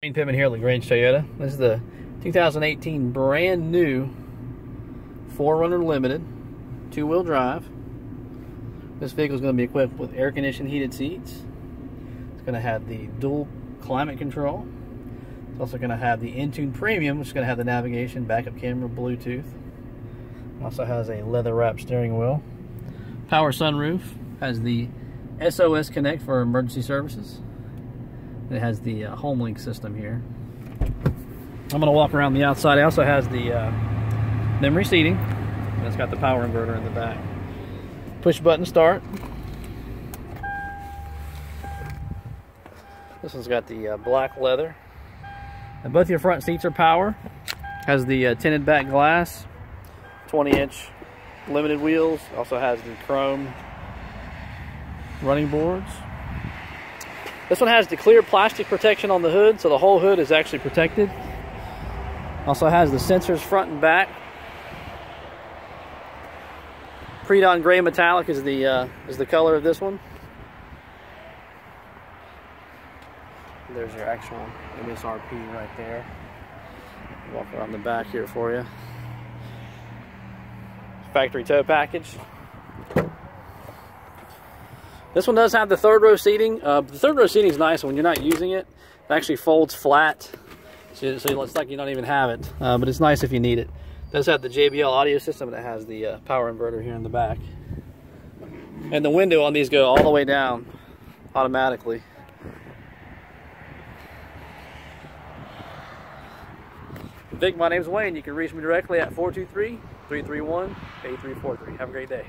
Wayne Pittman here at LaGrange Toyota. This is the 2018 brand new 4Runner Limited two-wheel drive. This vehicle is going to be equipped with air-conditioned heated seats. It's going to have the dual climate control. It's also going to have the Entune Premium, which is going to have the navigation, backup camera, Bluetooth. It also has a leather-wrapped steering wheel. Power sunroof. Has the SOS Connect for emergency services. It has the uh, HomeLink system here. I'm going to walk around the outside. It also has the uh, memory seating. And it's got the power inverter in the back. Push button start. This one's got the uh, black leather. And both your front seats are power. Has the uh, tinted back glass. 20 inch limited wheels. Also has the chrome running boards. This one has the clear plastic protection on the hood, so the whole hood is actually protected. Also has the sensors front and back. Pre-dawn gray metallic is the uh, is the color of this one. There's your actual MSRP right there. Walk around the back here for you. Factory tow package. This one does have the third row seating. Uh, the third row seating is nice when you're not using it. It actually folds flat, so, so it's like you don't even have it. Uh, but it's nice if you need it. It does have the JBL audio system, and it has the uh, power inverter here in the back. And the window on these go all the way down automatically. Vic, my name's Wayne. You can reach me directly at 423 331 8343. Have a great day.